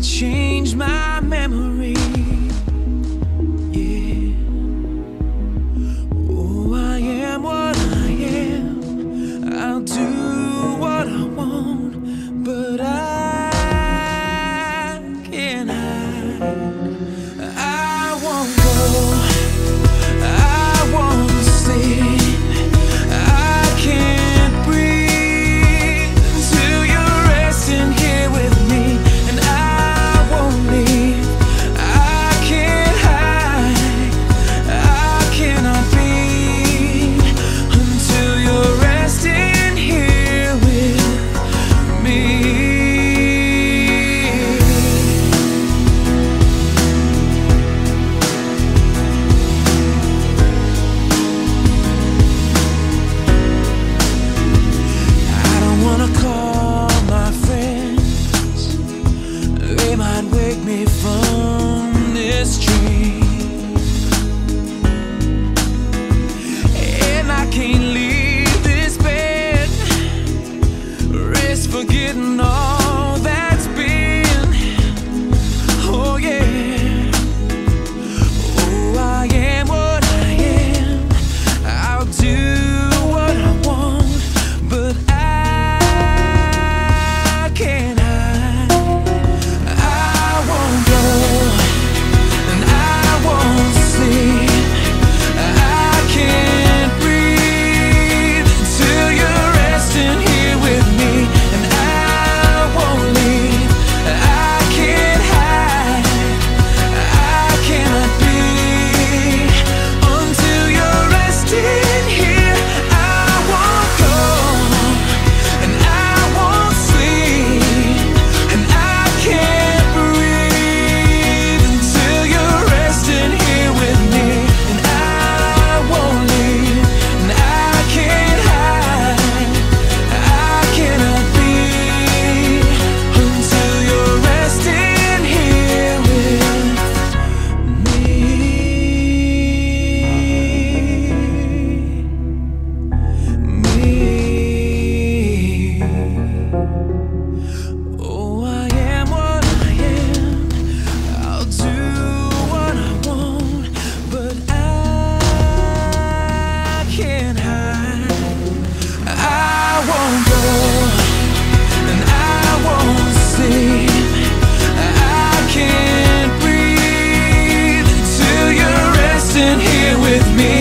thing. It might change my memory. me.